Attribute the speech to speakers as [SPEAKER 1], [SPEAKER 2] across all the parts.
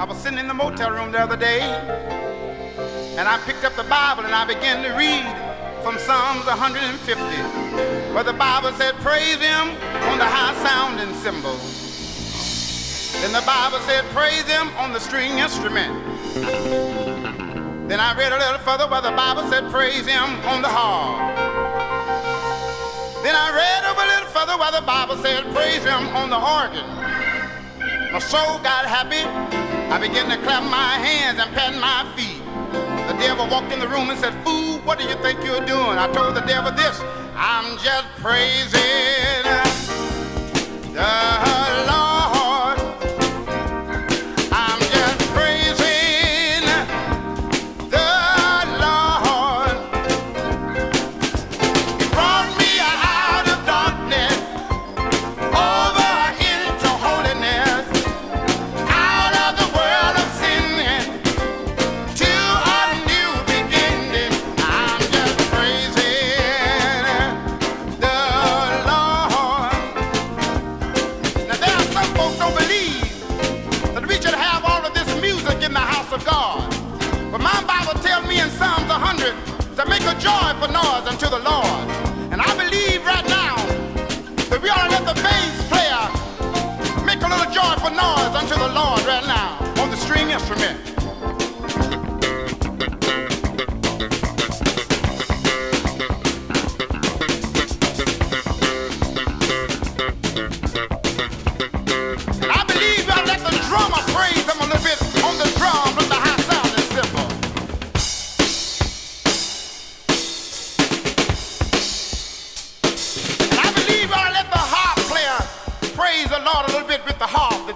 [SPEAKER 1] I was sitting in the motel room the other day, and I picked up the Bible and I began to read from Psalms 150, where the Bible said, Praise Him on the high sounding cymbals. Then the Bible said, Praise Him on the string instrument. Then I read a little further where the Bible said, Praise Him on the harp. Then I read over a little further where the Bible said, Praise Him on the organ. My soul got happy I began to clap my hands and pat my feet. The devil walked in the room and said, Fool, what do you think you're doing? I told the devil this, I'm just praising joyful noise unto the Lord.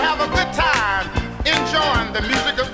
[SPEAKER 1] have a good time. Enjoying the music of